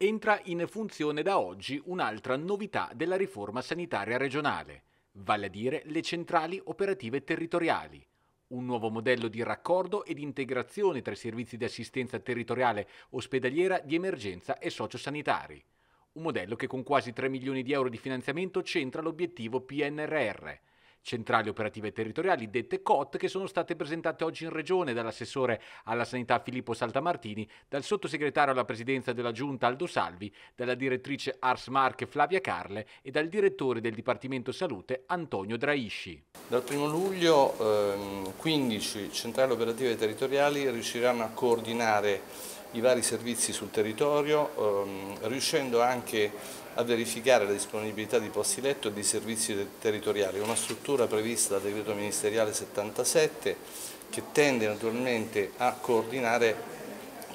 Entra in funzione da oggi un'altra novità della riforma sanitaria regionale, vale a dire le centrali operative territoriali. Un nuovo modello di raccordo ed integrazione tra i servizi di assistenza territoriale ospedaliera di emergenza e sociosanitari. Un modello che con quasi 3 milioni di euro di finanziamento centra l'obiettivo PNRR, centrali operative territoriali, dette COT, che sono state presentate oggi in Regione dall'assessore alla sanità Filippo Saltamartini, dal sottosegretario alla presidenza della Giunta Aldo Salvi, dalla direttrice Ars Marche Flavia Carle e dal direttore del Dipartimento Salute Antonio Draisci. Dal 1 luglio ehm, 15 centrali operative territoriali riusciranno a coordinare i vari servizi sul territorio, ehm, riuscendo anche a verificare la disponibilità di posti letto e di servizi territoriali, una struttura prevista dal decreto ministeriale 77 che tende naturalmente a coordinare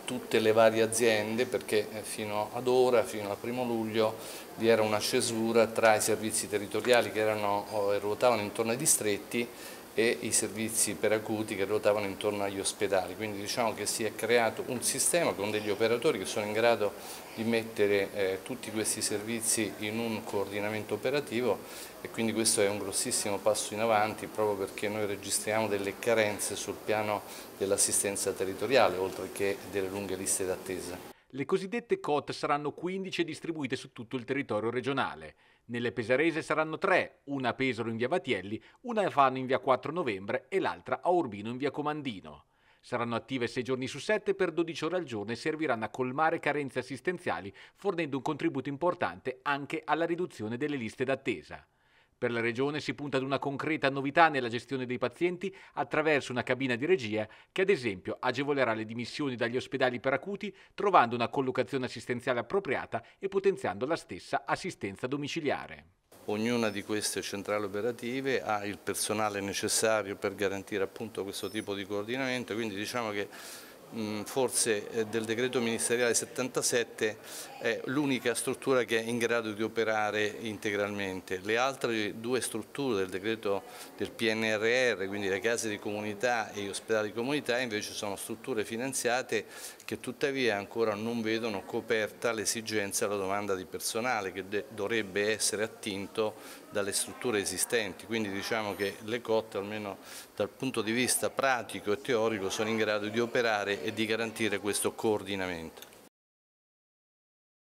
tutte le varie aziende perché eh, fino ad ora, fino al primo luglio, vi era una cesura tra i servizi territoriali che erano, ruotavano intorno ai distretti e i servizi per acuti che ruotavano intorno agli ospedali, quindi diciamo che si è creato un sistema con degli operatori che sono in grado di mettere eh, tutti questi servizi in un coordinamento operativo e quindi questo è un grossissimo passo in avanti proprio perché noi registriamo delle carenze sul piano dell'assistenza territoriale oltre che delle lunghe liste d'attesa. Le cosiddette COT saranno 15 distribuite su tutto il territorio regionale. Nelle Pesarese saranno tre, una a Pesaro in via Vatielli, una a Fano in via 4 novembre e l'altra a Urbino in via Comandino. Saranno attive 6 giorni su 7 per 12 ore al giorno e serviranno a colmare carenze assistenziali, fornendo un contributo importante anche alla riduzione delle liste d'attesa. Per la Regione si punta ad una concreta novità nella gestione dei pazienti attraverso una cabina di regia che ad esempio agevolerà le dimissioni dagli ospedali per acuti trovando una collocazione assistenziale appropriata e potenziando la stessa assistenza domiciliare. Ognuna di queste centrali operative ha il personale necessario per garantire appunto questo tipo di coordinamento, quindi diciamo che forse eh, del decreto ministeriale 77 è l'unica struttura che è in grado di operare integralmente. Le altre due strutture del decreto del PNRR, quindi le case di comunità e gli ospedali di comunità, invece sono strutture finanziate che tuttavia ancora non vedono coperta l'esigenza e la domanda di personale che dovrebbe essere attinto dalle strutture esistenti, quindi diciamo che le COT almeno dal punto di vista pratico e teorico sono in grado di operare e di garantire questo coordinamento.